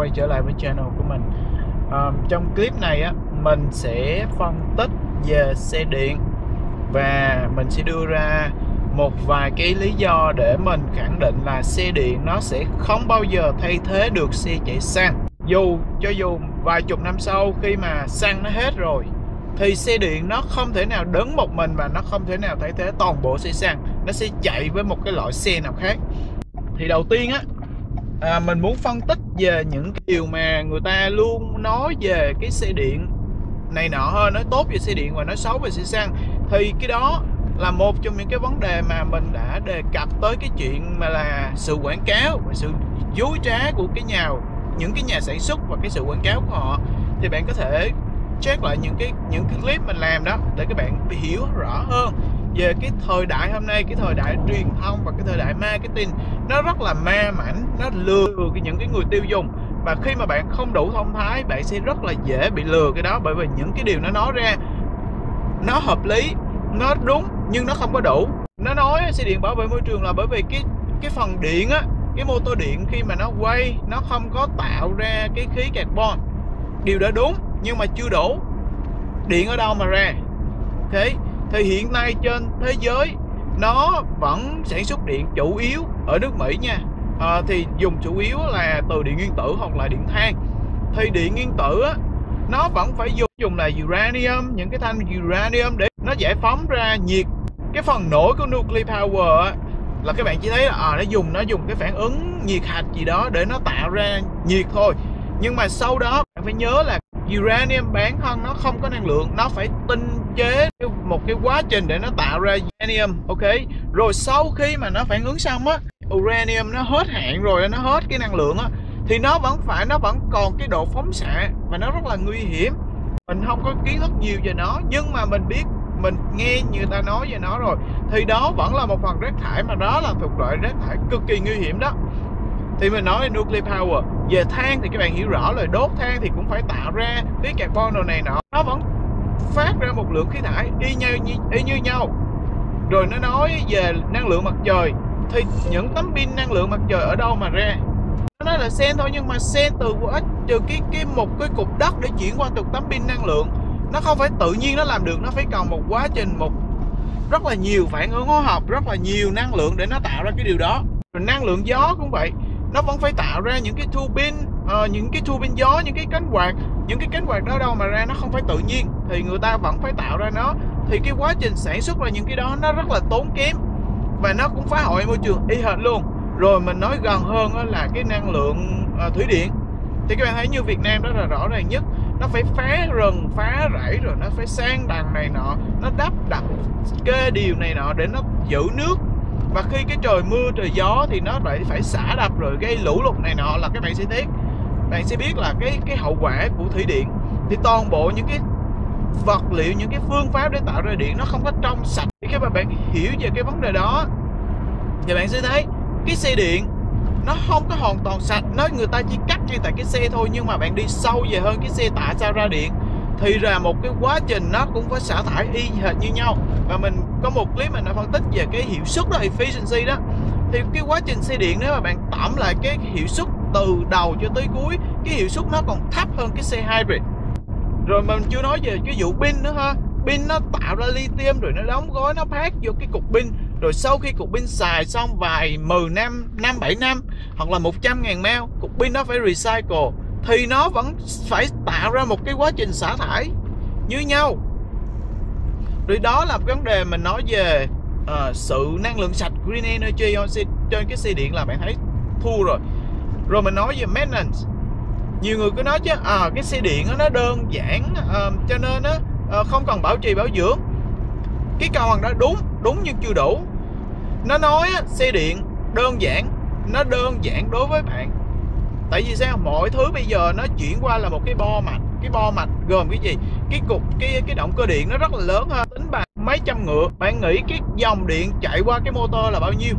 quay trở lại với channel của mình. À, trong clip này á mình sẽ phân tích về xe điện và mình sẽ đưa ra một vài cái lý do để mình khẳng định là xe điện nó sẽ không bao giờ thay thế được xe chạy xăng. Dù cho dù vài chục năm sau khi mà xăng nó hết rồi thì xe điện nó không thể nào đứng một mình và nó không thể nào thay thế toàn bộ xe xăng. Nó sẽ chạy với một cái loại xe nào khác. Thì đầu tiên á à, mình muốn phân tích về những cái điều mà người ta luôn nói về cái xe điện này nọ hơn nói tốt về xe điện và nói xấu về xe xăng. Thì cái đó là một trong những cái vấn đề mà mình đã đề cập tới cái chuyện mà là sự quảng cáo và sự dối trá của cái nhà những cái nhà sản xuất và cái sự quảng cáo của họ. Thì bạn có thể check lại những cái những cái clip mình làm đó để các bạn hiểu rõ hơn về cái thời đại hôm nay, cái thời đại truyền thông và cái thời đại marketing, nó rất là ma mảnh, nó lừa những cái người tiêu dùng. Và khi mà bạn không đủ thông thái, bạn sẽ rất là dễ bị lừa cái đó, bởi vì những cái điều nó nói ra, nó hợp lý, nó đúng nhưng nó không có đủ. Nó nói xe điện bảo vệ môi trường là bởi vì cái cái phần điện á, cái motor điện khi mà nó quay, nó không có tạo ra cái khí carbon. Điều đó đúng nhưng mà chưa đủ, điện ở đâu mà ra? Thế thì hiện nay trên thế giới nó vẫn sản xuất điện chủ yếu ở nước Mỹ nha. À, thì dùng chủ yếu là từ điện nguyên tử hoặc là điện than. Thì điện nguyên tử á, nó vẫn phải dùng dùng là uranium những cái thanh uranium để nó giải phóng ra nhiệt. Cái phần nổi của nuclear power á, là các bạn chỉ thấy là à, nó dùng nó dùng cái phản ứng nhiệt hạch gì đó để nó tạo ra nhiệt thôi. Nhưng mà sau đó bạn phải nhớ là uranium bản thân nó không có năng lượng, nó phải tinh chế một cái quá trình để nó tạo ra uranium, ok? Rồi sau khi mà nó phản ứng xong á, uranium nó hết hạn rồi nó hết cái năng lượng á, thì nó vẫn phải, nó vẫn còn cái độ phóng xạ và nó rất là nguy hiểm. Mình không có kiến thức nhiều về nó, nhưng mà mình biết, mình nghe người ta nói về nó rồi, thì đó vẫn là một phần rác thải mà đó là thuộc loại rác thải cực kỳ nguy hiểm đó. Thì mình nói nuclear power về than thì các bạn hiểu rõ là đốt than thì cũng phải tạo ra khí carbon đồ này nọ. Nó vẫn phát ra một lượng khí thải y như, y như nhau. Rồi nó nói về năng lượng mặt trời. Thì những tấm pin năng lượng mặt trời ở đâu mà ra? Nó nói là sen thôi nhưng mà sen từ quá từ cái cái một cái cục đất để chuyển qua từ tấm pin năng lượng. Nó không phải tự nhiên nó làm được nó phải cần một quá trình một rất là nhiều phản ứng hóa học rất là nhiều năng lượng để nó tạo ra cái điều đó. Rồi năng lượng gió cũng vậy nó vẫn phải tạo ra những cái thu pin uh, những cái thu pin gió những cái cánh quạt. Những cái cánh quạt đó đâu mà ra nó không phải tự nhiên thì người ta vẫn phải tạo ra nó. Thì cái quá trình sản xuất ra những cái đó nó rất là tốn kém và nó cũng phá hoại môi trường y hệt luôn. Rồi mình nói gần hơn là cái năng lượng uh, thủy điện. Thì các bạn thấy như Việt Nam đó là rõ ràng nhất nó phải phá rừng phá rẫy rồi nó phải sang đàn này nọ nó đắp đặt kê điều này nọ để nó giữ nước và khi cái trời mưa, trời gió thì nó lại phải xả đập rồi gây lũ lụt này nọ là các bạn sẽ biết bạn sẽ biết là cái cái hậu quả của thủy điện. Thì toàn bộ những cái vật liệu, những cái phương pháp để tạo ra điện nó không có trong sạch. Thì mà bạn hiểu về cái vấn đề đó. Thì bạn sẽ thấy cái xe điện nó không có hoàn toàn sạch. Nó, người ta chỉ cắt ngay tại cái xe thôi, nhưng mà bạn đi sâu về hơn cái xe tại sao ra điện, thì là một cái quá trình nó cũng có xả thải y hệt như nhau. Và mình có một clip mà nó phân tích về cái hiệu suất đó, efficiency đó. Thì cái quá trình xe điện nếu mà bạn tổng lại cái hiệu suất từ đầu cho tới cuối, cái hiệu suất nó còn thấp hơn cái xe hybrid. Rồi mình chưa nói về cái vụ pin nữa ha. Pin nó tạo ra lithium rồi nó đóng gói, nó phát vô cái cục pin. Rồi sau khi cục pin xài xong vài 10 năm năm, bảy năm, hoặc là 100 ngàn mao, cục pin nó phải recycle. Thì nó vẫn phải tạo ra một cái quá trình xả thải như nhau rồi đó là vấn đề mình nói về uh, sự năng lượng sạch green energy trên cái xe điện là bạn thấy thua rồi. Rồi mình nói về maintenance. Nhiều người cứ nói chứ à cái xe điện nó đơn giản uh, cho nên nó uh, ờ, không cần bảo trì bảo dưỡng. Cái câu hoàng đó đúng đúng nhưng chưa đủ. Nó nói xe điện đơn giản nó đơn giản đối với bạn. Tại vì sao? Mọi thứ bây giờ nó chuyển qua là một cái bo mạch. Cái bo mạch gồm cái gì? Cái cục cái cái động cơ điện nó rất là lớn hơn mấy trăm ngựa. Bạn nghĩ cái dòng điện chạy qua cái motor là bao nhiêu?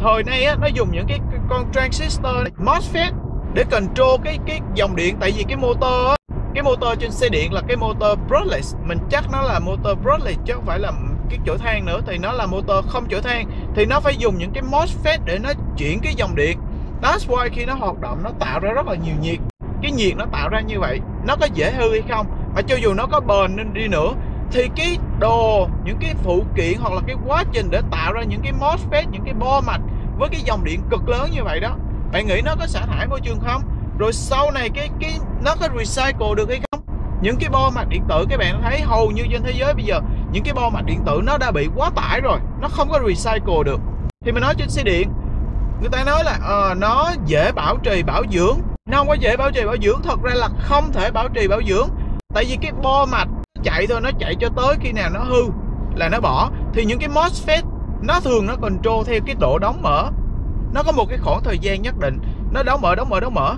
Thời nay á, nó dùng những cái con transistor, MOSFET để control cái cái dòng điện. Tại vì cái motor á, cái motor trên xe điện là cái motor brushless. Mình chắc nó là motor brushless chứ không phải là cái chỗ than nữa. Thì nó là motor không chỗ than. Thì nó phải dùng những cái MOSFET để nó chuyển cái dòng điện. That's why khi nó hoạt động, nó tạo ra rất là nhiều nhiệt. Cái nhiệt nó tạo ra như vậy, nó có dễ hư hay không? Mà cho dù nó có bền nên đi nữa thì cái đồ những cái phụ kiện hoặc là cái quá trình để tạo ra những cái MOSFET những cái bo mạch với cái dòng điện cực lớn như vậy đó bạn nghĩ nó có xả thải môi trường không? Rồi sau này cái cái nó có recycle được hay không? Những cái bo mạch điện tử các bạn thấy hầu như trên thế giới bây giờ những cái bo mạch điện tử nó đã bị quá tải rồi nó không có recycle được. Thì mình nói trên xe điện người ta nói là uh, nó dễ bảo trì bảo dưỡng. Nó không có dễ bảo trì bảo dưỡng thật ra là không thể bảo trì bảo dưỡng. Tại vì cái bo mạch chạy thôi, nó chạy cho tới khi nào nó hư, là nó bỏ. Thì những cái MOSFET, nó thường nó control theo cái độ đóng mở. Nó có một cái khoảng thời gian nhất định, nó đóng mở đóng mở đóng mở.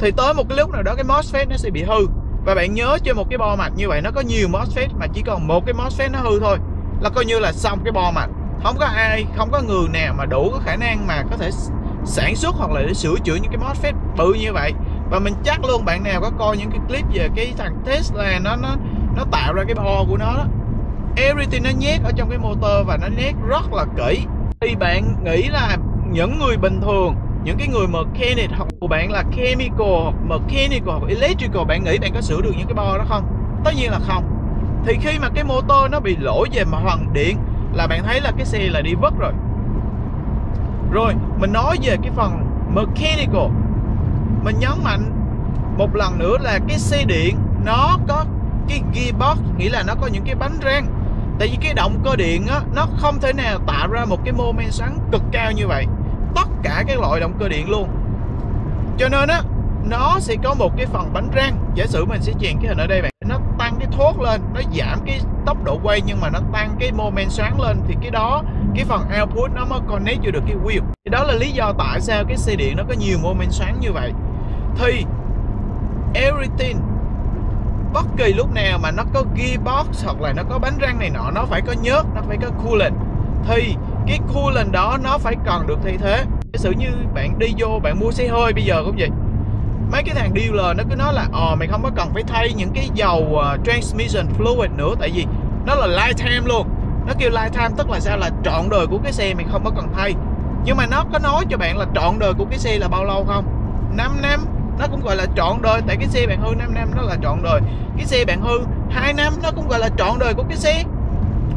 Thì tới một cái lúc nào đó cái MOSFET nó sẽ bị hư. Và bạn nhớ trên một cái bo mạch như vậy, nó có nhiều MOSFET mà chỉ còn một cái MOSFET nó hư thôi. Là coi như là xong cái bo mạch. Không có ai, không có người nào mà đủ có khả năng mà có thể sản xuất hoặc là để sửa chữa những cái MOSFET bự như vậy. Và mình chắc luôn bạn nào có coi những cái clip về cái thằng Tesla, nó nó nó tạo ra cái bo của nó đó. Everything nó nhét ở trong cái motor và nó nhét rất là kỹ. Thì bạn nghĩ là những người bình thường, những cái người mechanic hoặc của bạn là chemical hoặc mechanical hoặc electrical, bạn nghĩ bạn có sửa được những cái bo đó không? Tất nhiên là không. Thì khi mà cái motor nó bị lỗi về mà hoàn điện là bạn thấy là cái xe là đi vất rồi. Rồi, mình nói về cái phần mechanical. Mình nhấn mạnh một lần nữa là cái xe điện nó có cái gearbox, nghĩa là nó có những cái bánh rang. Tại vì cái động cơ điện á, nó không thể nào tạo ra một cái mô men xoắn cực cao như vậy. Tất cả các loại động cơ điện luôn. Cho nên á, nó sẽ có một cái phần bánh răng giả sử mình sẽ chèn cái hình ở đây bạn. Nó tăng cái thốt lên, nó giảm cái tốc độ quay nhưng mà nó tăng cái mô men xoắn lên thì cái đó, cái phần output nó mới connect vô được cái wheel. Thì đó là lý do tại sao cái xe điện nó có nhiều mô men xoắn như vậy. Thì, everything bất kỳ lúc nào mà nó có gearbox hoặc là nó có bánh răng này nọ nó phải có nhớt nó phải có coolant. Thì cái coolant đó nó phải cần được thay thế. Giả sử như bạn đi vô bạn mua xe hơi bây giờ cũng vậy. Mấy cái thằng dealer nó cứ nói là ờ mày không có cần phải thay những cái dầu uh, transmission fluid nữa. Tại vì nó là lifetime luôn. Nó kêu lifetime tức là sao? Là trọn đời của cái xe mày không có cần thay. Nhưng mà nó có nói cho bạn là trọn đời của cái xe là bao lâu không? 5 năm nó cũng gọi là trọn đời, tại cái xe bạn hư 5 năm nó là trọn đời. Cái xe bạn hư 2 năm nó cũng gọi là trọn đời của cái xe.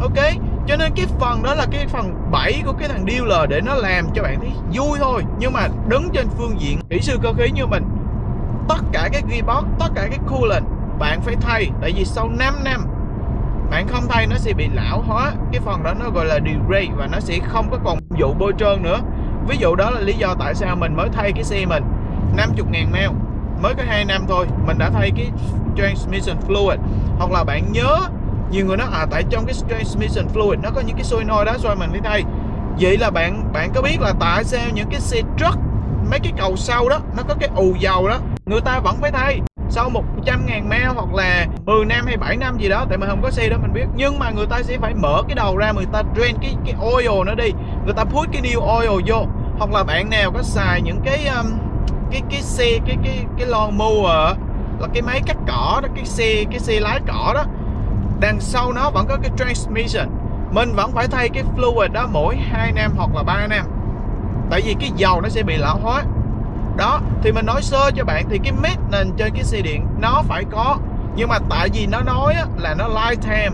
Ok? Cho nên cái phần đó là cái phần 7 của cái thằng dealer để nó làm cho bạn thấy vui thôi. Nhưng mà đứng trên phương diện kỹ sư cơ khí như mình, tất cả các gearbox, tất cả các coolant, bạn phải thay. Tại vì sau 5 năm, bạn không thay nó sẽ bị lão hóa. Cái phần đó nó gọi là degrade và nó sẽ không có còn vụ bôi trơn nữa. Ví dụ đó là lý do tại sao mình mới thay cái xe mình. 50 ngàn mail. Mới có 2 năm thôi mình đã thay cái transmission fluid. Hoặc là bạn nhớ nhiều người nói à tại trong cái transmission fluid nó có những cái solenoid đó rồi mình phải thay? Vậy là bạn bạn có biết là tại sao những cái xe truck mấy cái cầu sau đó nó có cái ù dầu đó người ta vẫn phải thay? Sau 100 ngàn meo hoặc là 10 năm hay 7 năm gì đó tại mình không có xe đó mình biết. Nhưng mà người ta sẽ phải mở cái đầu ra người ta drain cái cái oil nó đi. Người ta put cái new oil vô. Hoặc là bạn nào có xài những cái um, cái cái xe, cái cái cái lon mower là cái máy cắt cỏ đó, cái xe cái xe lái cỏ đó. Đằng sau nó vẫn có cái transmission. Mình vẫn phải thay cái fluid đó mỗi 2 năm hoặc là 3 năm. Tại vì cái dầu nó sẽ bị lão hóa. Đó, thì mình nói sơ cho bạn, thì cái maintenance trên cái xe điện nó phải có. Nhưng mà tại vì nó nói là nó lifetime,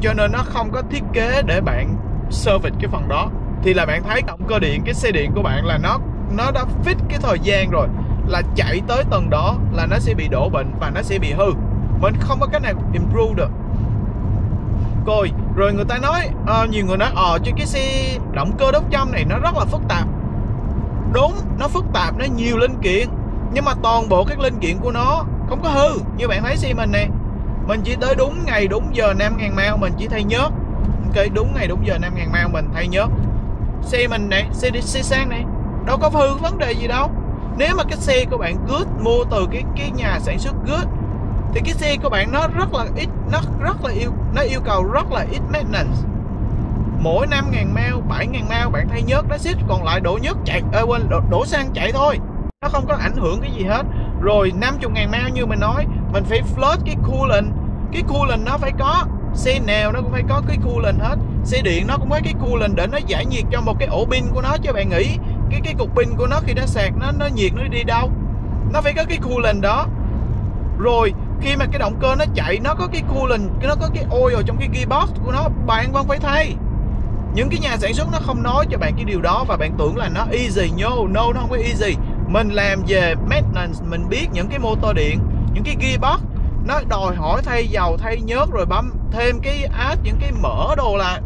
cho nên nó không có thiết kế để bạn service cái phần đó. Thì là bạn thấy động cơ điện, cái xe điện của bạn là nó nó đã fit cái thời gian rồi là chạy tới tầng đó là nó sẽ bị đổ bệnh và nó sẽ bị hư. Mình không có cách nào improve được. Rồi rồi người ta nói uh, nhiều người nói ờ uh, chứ cái xe động cơ đốt châm này nó rất là phức tạp. Đúng nó phức tạp nó nhiều linh kiện nhưng mà toàn bộ các linh kiện của nó không có hư như bạn thấy xe mình nè. Mình chỉ tới đúng ngày đúng giờ 5 ngàn mao mình chỉ thay nhớt. Ok đúng ngày đúng giờ 5 ngàn mao mình thay nhớt. Xe mình này xe đi xe sang này đâu có hư vấn đề gì đâu. Nếu mà cái xe của bạn good mua từ cái cái nhà sản xuất good thì cái xe của bạn nó rất là ít nó rất là yêu nó yêu cầu rất là ít maintenance. Mỗi 5 ngàn mao 7 ngàn mao bạn thay nhớt nó xít còn lại đổ nhớt chạy ơi quên đổ, đổ xăng chạy thôi. Nó không có ảnh hưởng cái gì hết. Rồi 50 ngàn mao như mình nói mình phải flush cái coolant. Cái coolant nó phải có xe nào nó cũng phải có cái coolant hết. Xe điện nó cũng có cái coolant để nó giải nhiệt cho một cái ổ pin của nó chứ bạn nghĩ cái cái cục pin của nó khi nó sạc nó nó nhiệt, nó đi đâu? Nó phải có cái coolant đó. Rồi, khi mà cái động cơ nó chạy, nó có cái coolant, nó có cái oil trong cái gearbox của nó bạn vẫn phải thay. Những cái nhà sản xuất nó không nói cho bạn cái điều đó và bạn tưởng là nó easy. No no, nó không có easy. Mình làm về maintenance, mình biết những cái motor điện, những cái gearbox, nó đòi hỏi thay dầu, thay nhớt, rồi bấm thêm cái áp những cái mỡ đồ là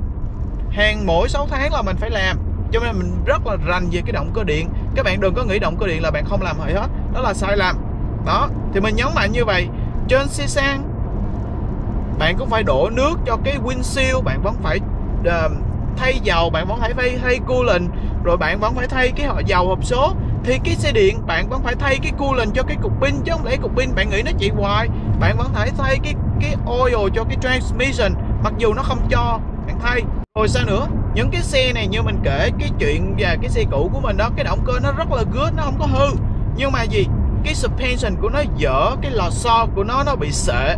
hàng mỗi 6 tháng là mình phải làm cho nên mình rất là rành về cái động cơ điện. Các bạn đừng có nghĩ động cơ điện là bạn không làm gì hết đó là sai lầm. Đó thì mình nhấn mạnh như vậy. Trên xe sang bạn cũng phải đổ nước cho cái windshield bạn vẫn phải uh, thay dầu bạn vẫn phải thay thay coolant rồi bạn vẫn phải thay cái họ dầu hộp số. Thì cái xe điện bạn vẫn phải thay cái coolant cho cái cục pin chứ không lẽ cục pin bạn nghĩ nó chạy hoài. Bạn vẫn phải thay cái cái oil cho cái transmission mặc dù nó không cho bạn thay. Rồi sao nữa? Những cái xe này như mình kể, cái chuyện và cái xe cũ của mình đó, cái động cơ nó rất là good, nó không có hư. Nhưng mà gì? Cái suspension của nó dở, cái lò xo của nó nó bị sệ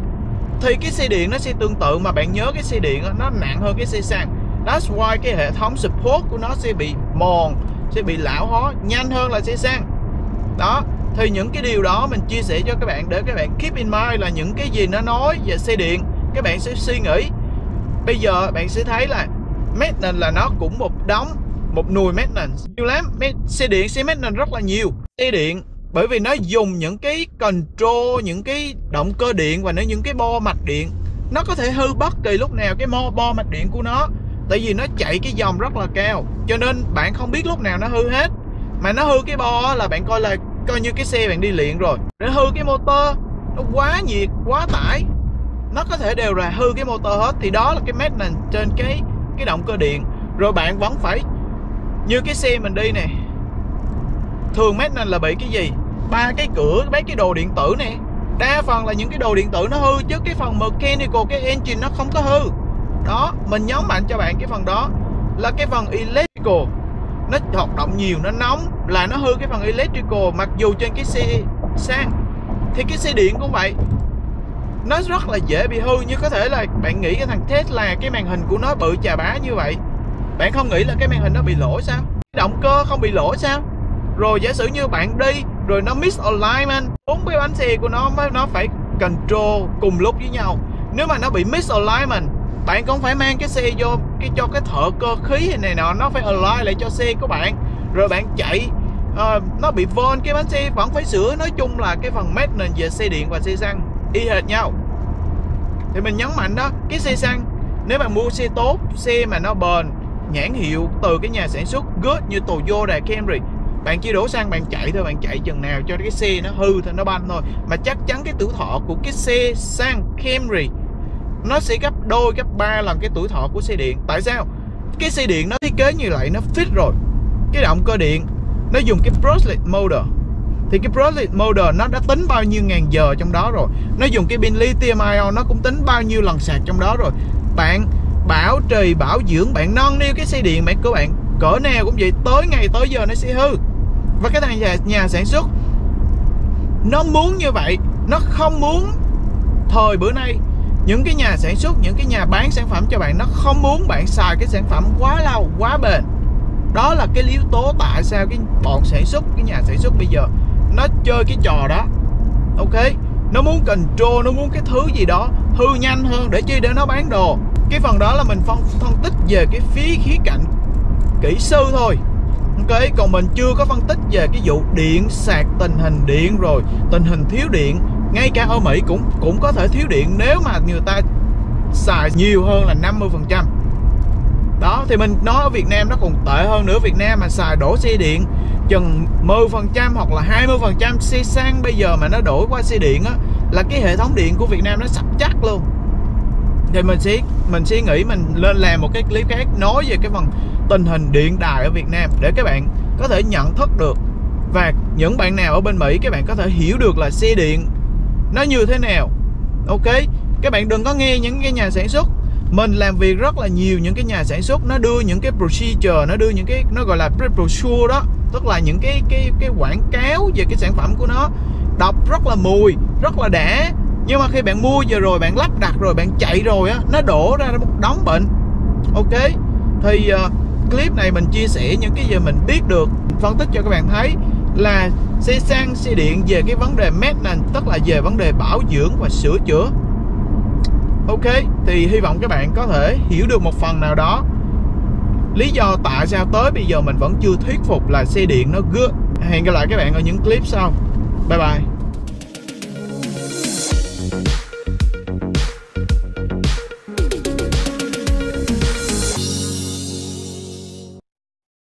thì cái xe điện nó sẽ tương tự, mà bạn nhớ cái xe điện nó nặng hơn cái xe xăng. That's why cái hệ thống support của nó sẽ bị mòn, sẽ bị lão hóa, nhanh hơn là xe xăng. Đó, thì những cái điều đó mình chia sẻ cho các bạn để các bạn keep in mind là những cái gì nó nói về xe điện, các bạn sẽ suy nghĩ. Bây giờ bạn sẽ thấy là maintenance là nó cũng một đống, một nùi maintenance. Nhiều lắm xe điện, xe maintenance rất là nhiều. Xe điện, bởi vì nó dùng những cái control, những cái động cơ điện và những cái bo mạch điện. Nó có thể hư bất kỳ lúc nào cái mo, bo mạch điện của nó, tại vì nó chạy cái dòng rất là cao. Cho nên bạn không biết lúc nào nó hư hết. Mà nó hư cái bo là bạn coi là coi như cái xe bạn đi luyện rồi. Nó hư cái motor, nó quá nhiệt, quá tải. Nó có thể đều là hư cái motor hết. Thì đó là cái maintenance trên cái cái động cơ điện, rồi bạn vẫn phải như cái xe mình đi nè. Thường maintenance là bị cái gì? Ba cái cửa, mấy cái đồ điện tử nè. Đa phần là những cái đồ điện tử nó hư, chứ cái phần mechanical, cái engine nó không có hư. Đó, mình nhấn mạnh cho bạn cái phần đó là cái phần electrical. Nó hoạt động nhiều, nó nóng, là nó hư cái phần electrical, mặc dù trên cái xe sang. Thì cái xe điện cũng vậy nó rất là dễ bị hư như có thể là bạn nghĩ cái thằng Tesla cái màn hình của nó bự chà bá như vậy. Bạn không nghĩ là cái màn hình nó bị lỗi sao? Động cơ không bị lỗi sao? Rồi giả sử như bạn đi rồi nó miss misalignment bốn cái bánh xe của nó nó phải control cùng lúc với nhau. Nếu mà nó bị miss alignment bạn cũng phải mang cái xe vô cái cho cái thợ cơ khí này nọ nó phải align lại cho xe của bạn. Rồi bạn chạy uh, nó bị von cái bánh xe vẫn phải sửa. Nói chung là cái phần maintenance về xe điện và xe xăng y hệt nhau. Thì mình nhấn mạnh đó, cái xe xăng, nếu bạn mua xe tốt, xe mà nó bền, nhãn hiệu từ cái nhà sản xuất good như Toyota, Camry, bạn chỉ đổ xăng, bạn chạy thôi, bạn chạy chừng nào cho cái xe nó hư thì nó banh thôi. Mà chắc chắn cái tuổi thọ của cái xe xăng Camry, nó sẽ gấp đôi, gấp ba lần cái tuổi thọ của xe điện. Tại sao? Cái xe điện nó thiết kế như vậy, nó fit rồi. Cái động cơ điện, nó dùng cái brushless motor thì cái Project motor nó đã tính bao nhiêu ngàn giờ trong đó rồi. Nó dùng cái pin lithium ion nó cũng tính bao nhiêu lần sạc trong đó rồi. Bạn bảo trì bảo dưỡng bạn non niu cái xe điện bạn của bạn cỡ nào cũng vậy tới ngày tới giờ nó sẽ hư. Và cái thằng nhà, nhà sản xuất nó muốn như vậy nó không muốn thời bữa nay. Những cái nhà sản xuất những cái nhà bán sản phẩm cho bạn nó không muốn bạn xài cái sản phẩm quá lâu quá bền. Đó là cái yếu tố tại sao cái bọn sản xuất cái nhà sản xuất bây giờ nó chơi cái trò đó. Ok? Nó muốn control, nó muốn cái thứ gì đó hư nhanh hơn để chi để nó bán đồ. Cái phần đó là mình phân phân tích về cái phía khía cạnh kỹ sư thôi. Ok? Còn mình chưa có phân tích về cái vụ điện sạc tình hình điện rồi, tình hình thiếu điện. Ngay cả ở Mỹ cũng cũng có thể thiếu điện nếu mà người ta xài nhiều hơn là 50 phần trăm. Đó, thì mình nói ở Việt Nam nó còn tệ hơn nữa. Việt Nam mà xài đổ xe điện chừng 10 phần trăm hoặc là 20 phần trăm xe sang bây giờ mà nó đổi qua xe điện á, là cái hệ thống điện của Việt Nam nó sập chắc luôn. Thì mình sẽ mình sẽ nghĩ mình lên làm một cái clip khác nói về cái phần tình hình điện đài ở Việt Nam để các bạn có thể nhận thức được. Và những bạn nào ở bên Mỹ, các bạn có thể hiểu được là xe điện nó như thế nào. Ok? Các bạn đừng có nghe những cái nhà sản xuất. Mình làm việc rất là nhiều những cái nhà sản xuất, nó đưa những cái procedure, nó đưa những cái, nó gọi là brochure đó tức là những cái cái cái quảng cáo về cái sản phẩm của nó. Đọc rất là mùi rất là đã. Nhưng mà khi bạn mua về rồi bạn lắp đặt rồi bạn chạy rồi á nó đổ ra một đống bệnh. Ok? Thì uh, clip này mình chia sẻ những cái gì mình biết được. Phân tích cho các bạn thấy là xe xăng xe điện về cái vấn đề maintenance tức là về vấn đề bảo dưỡng và sửa chữa. Ok? Thì hy vọng các bạn có thể hiểu được một phần nào đó lý do tại sao tới bây giờ mình vẫn chưa thuyết phục là xe điện nó good. Hẹn gặp lại các bạn ở những clip sau. Bye bye.